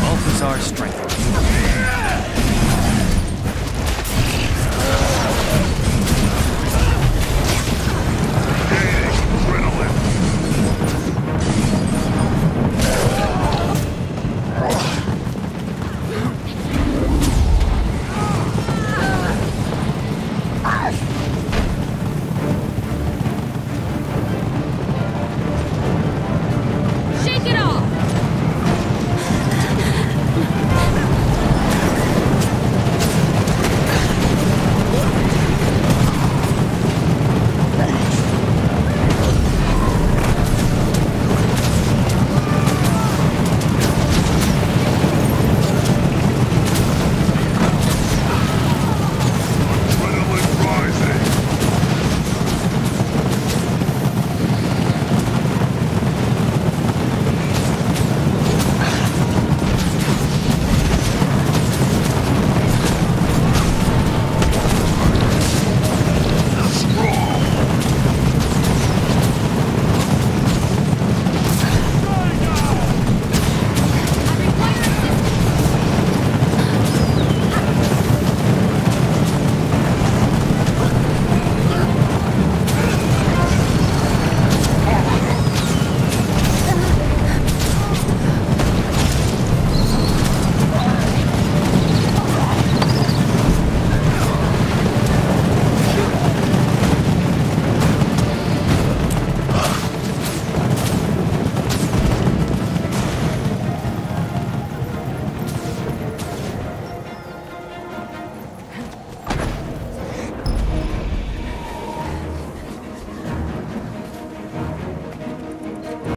Balthazar strength.